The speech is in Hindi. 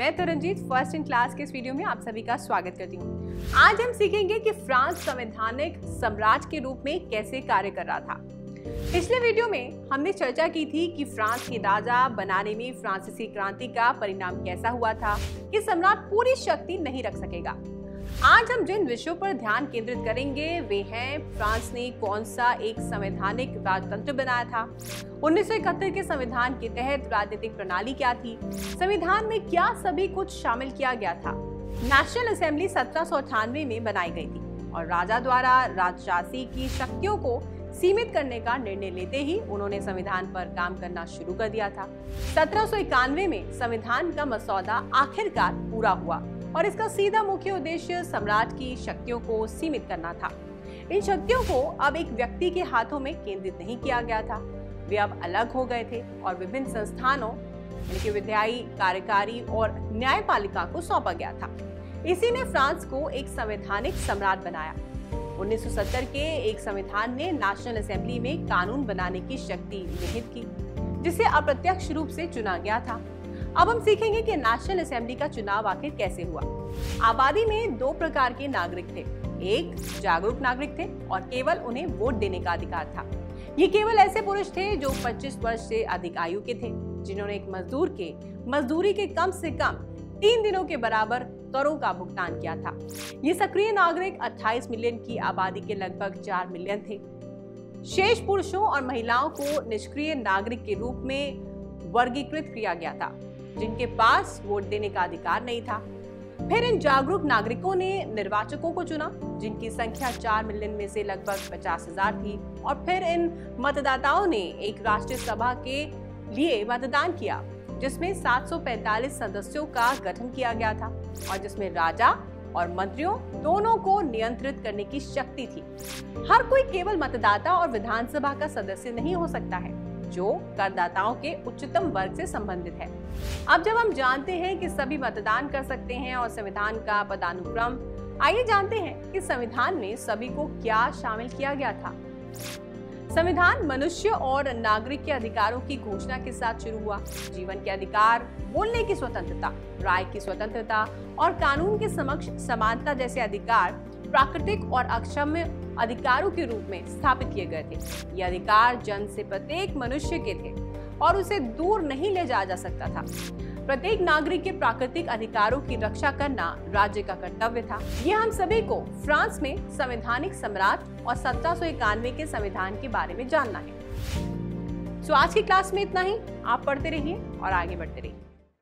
मैं तरनजीत फ़र्स्ट इन क्लास के इस वीडियो में आप सभी का स्वागत करती हूँ। आज हम सीखेंगे कि फ्रांस संवैधानिक सम्राट के रूप में कैसे कार्य कर रहा था। पिछले वीडियो में हमने चर्चा की थी कि फ्रांस के राजा बनाने में फ्रांसीसी क्रांति का परिणाम कैसा हुआ था कि सम्राट पूरी शक्ति नहीं रख सकेगा। आज हम जिन विषयों पर ध्यान केंद्रित करेंगे, वे हैं, फ्रांस ने कौन सा एक संवैधानिक राजतंत्र बनाया था? उन्नीस के संविधान के तहत राजनीतिक प्रणाली क्या थी? संविधान में क्या सभी कुछ शामिल किया गया था? नेशनल असेंबली सत्रह सौ अठानवे में बनाई गई थी और राजा द्वारा राजशासी की शक्तियों को सीमित करने का निर्णय लेते ही उन्होंने संविधान पर काम करना शुरू कर दिया था। सत्रह में संविधान का मसौदा आखिरकार पूरा हुआ। और इसका सीधा मुख्य उद्देश्य सम्राट की शक्तियों को सीमित करना था। इन शक्तियों को अब एक व्यक्ति के हाथों में केंद्रित नहीं किया गया था। वे अब अलग हो गए थे और विभिन्न संस्थानों इनके विधायी कार्यकारी और न्यायपालिका को सौंपा गया था। इसी ने फ्रांस को एक संवैधानिक सम्राट बनाया। 1970 के एक संविधान ने नेशनल असेंबली में कानून बनाने की शक्ति निहित की, जिसे अप्रत्यक्ष रूप से चुना गया था। अब हम सीखेंगे कि नेशनल असेंबली का चुनाव आखिर कैसे हुआ। आबादी में दो प्रकार के नागरिक थे। एक, जागरूक नागरिक थे और केवल उन्हें वोट देने का अधिकार था। ये केवल ऐसे पुरुष थे जो 25 वर्ष से अधिक आयु के थे, जिन्होंने एक मजदूर के, मजदूरी के कम से कम तीन दिनों के बराबर करों का भुगतान किया था। ये सक्रिय नागरिक 28 मिलियन की आबादी के लगभग 4 मिलियन थे। शेष पुरुषों और महिलाओं को निष्क्रिय नागरिक के रूप में वर्गीकृत किया गया था। जिनके पास वोट देने का अधिकार नहीं था। फिर इन जागरूक नागरिकों ने निर्वाचकों को चुना, जिनकी संख्या चार मिलियन में से लगभग पचास हज़ार थी। और फिर इन मतदाताओं ने एक राष्ट्रीय सभा के लिए मतदान किया, जिसमें 745 सदस्यों का गठन किया गया था और जिसमें राजा और मंत्रियों दोनों को नियंत्रित करने की शक्ति थी। हर कोई केवल मतदाता और विधानसभा का सदस्य नहीं हो सकता है। जो करदाताओं के उच्चतम वर्ग से संबंधित है। अब जब हम जानते हैं कि सभी मतदान कर सकते हैं और संविधान का पदानुक्रम, आइए जानते हैं कि संविधान में सभी को क्या शामिल किया गया था। संविधान मनुष्य और नागरिक के अधिकारों की घोषणा के साथ शुरू हुआ। जीवन के अधिकार, बोलने की स्वतंत्रता, राय की स्वतंत्रता और कानून के समक्ष समानता जैसे अधिकार प्राकृतिक और अक्षम्य अधिकारों के रूप में स्थापित किए गए थे। ये अधिकार जन से प्रत्येक मनुष्य के थे और उसे दूर नहीं ले जाया जा सकता था। प्रत्येक नागरिक के प्राकृतिक अधिकारों की रक्षा करना राज्य का कर्तव्य था। यह हम सभी को फ्रांस में संवैधानिक सम्राट और सत्रह सौ इक्यानवे के संविधान के बारे में जानना है। तो आज की क्लास में इतना ही। आप पढ़ते रहिए और आगे बढ़ते रहिए।